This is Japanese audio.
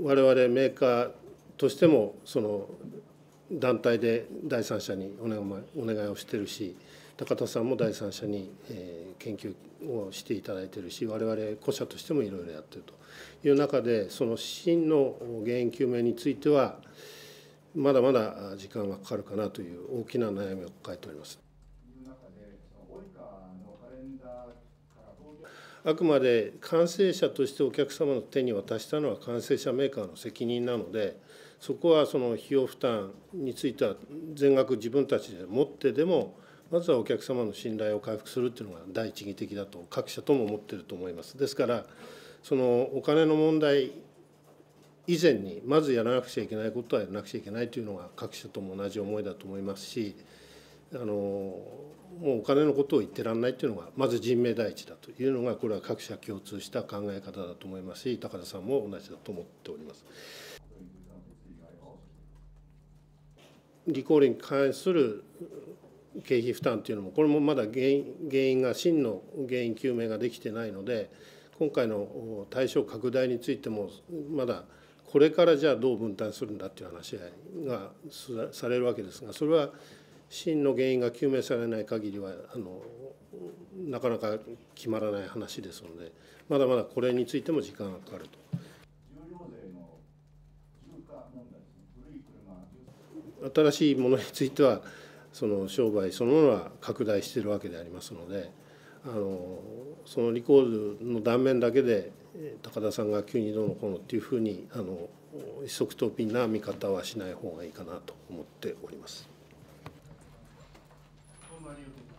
我々メーカーとしてもその団体で第三者にお願いをしてるし高田さんも第三者に、研究をしていただいてるし我々個社としてもいろいろやってるという中でその真の原因究明についてはまだまだ時間がかかるかなという大きな悩みを抱えております。あくまで完成者としてお客様の手に渡したのは完成者メーカーの責任なのでそこはその費用負担については全額自分たちで持ってでもまずはお客様の信頼を回復するっていうのが第一義的だと各社とも思ってると思います。ですからそのお金の問題以前にまずやらなくちゃいけないことはやらなくちゃいけないというのが各社とも同じ思いだと思いますしあのもうお金のことを言ってらんないというのがまず人命第一だというのがこれは各社共通した考え方だと思いますし高田さんも同じだと思っております。リコールに関する経費負担というのもこれもまだ原因原因が真の原因究明ができてないので今回の対象拡大についてもまだこれからじゃあどう分担するんだっていう話がされるわけですがそれは真の原因が究明されない限りはあのなかなか決まらない話ですのでまだまだこれについても時間がかかると。新しいものについてはその商売そのものは拡大しているわけでありますのであのそのリコールの断面だけで高田さんが急にどうのこうのっていうふうにあの一足飛びな見方はしない方がいいかなと思っております。you.